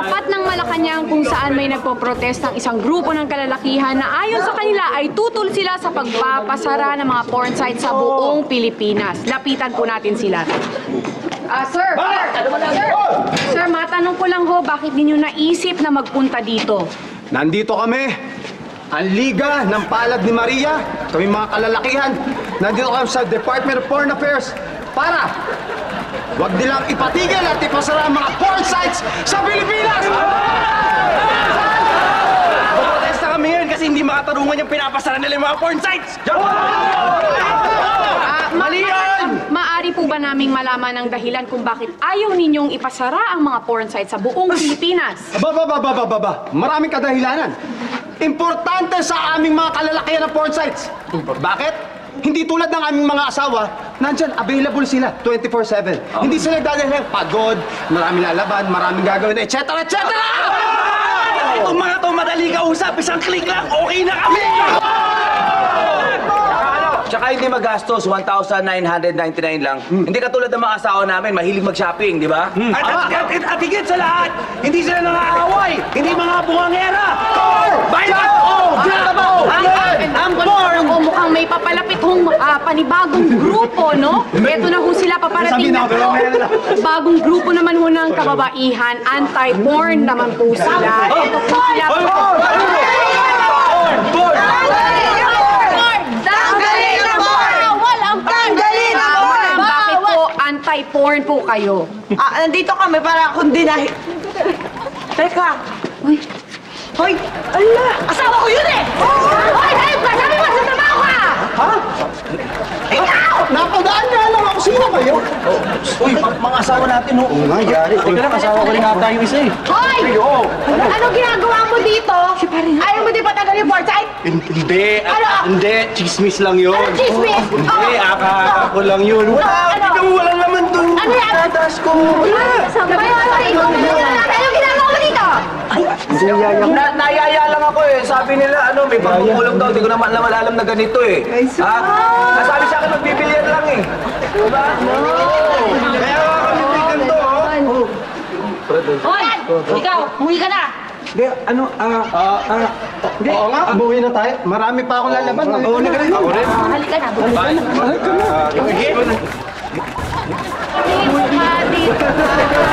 Malacanang kung saan may nagpo-protest ng isang grupo ng kalalakihan na ayon sa kanila ay tutol sila sa pagpapasara ng mga porn sites sa buong Pilipinas. Lapitan po natin sila. Ah, sir, sir, sir, sir, matanong ko lang ho, bakit ninyo naisip na magpunta dito? Nandito kami, ang Liga ng Palad ni Maria, kami mga kalalakihan. Nandito kami sa Department of Foreign Affairs para wag nilang ipatigil at ipasara ang mga porn sites sa Pilipinas! Protesta kami ngayon kasi hindi makatarungan yung pinapasara nila yung mga porn sites! Ah, Mali Maari po ba naming malaman ang dahilan kung bakit ayaw ninyong ipasara ang mga porn sites sa buong Pilipinas? Ba, ba, ba, ba, ba, ba. Maraming kadahilanan. Importante sa aming mga kalalakihan ng porn sites. Bakit? Hindi tulad ng aming mga asawa, nandyan, available sila 24-7. Hindi sila dahil pagod, maraming lalaban, maraming gagawin, etc. etc. Itong mga to madali kausap, isang click lang, okay na kami! Tsaka hindi magastos, 1,999 lang. Hindi katulad ng mga asawa namin, mahilig mag-shopping, di ba? At, at, at, at, at higit sa lahat, hindi sila nangaaway, hindi mga bungangera! Bayad ka! Oh! Bravo! Ang, ang, ang porn! O mukhang may papalapit hong panibagong grupo, no? Ito na ho sila paparating na po. Bagong grupo naman ho ng kababaihan. Anti-porn naman po sila. Ito po sila. Po anti-porn po kayo? Ah, nandito kami para kundi na... Teka. Uy. Hoy! Ala! Asawa ko yun eh! Hoy! Hayop ka! Sabi mo, sa trabaho ka! Ha? Ikaw! Napadaan nga lang ako. Sino kayo? Uy, mga asawa natin, oh. Oo nga, yari. Teka lang, asawa ko rin ata yung isa eh. Hoy! Oo. Ano ginagawa mo dito? Ayaw mo di pa tagal yung portside? Hindi, ah, Ano? hindi. Chismis lang yun. Ano chismis? Hindi, Oh. akala ko lang yun. Wala, Ano? ikaw wala naman dun. Ano yan? Tatas ko. Wala! Sabi mo, ikaw na lang Ano ginagawa mo dito? Na, nayaya lang ako eh. Sabi nila, ano, may pagpupulong daw. Hindi ko naman naman alam na ganito eh. Ha? Nasabi sa akin, magbibilyan lang eh. Diba? No. Kaya nga kami bigan to, oh. oh. Hoy! Ikaw, umuwi ka na! Hindi, ano, ah, ah, ah, hindi. Oo nga, buwi na tayo. Marami pa akong lalaban. Oo, na rin. Ako rin. Ah, halika na. Halika na. Halika na. Halika na. Halika na.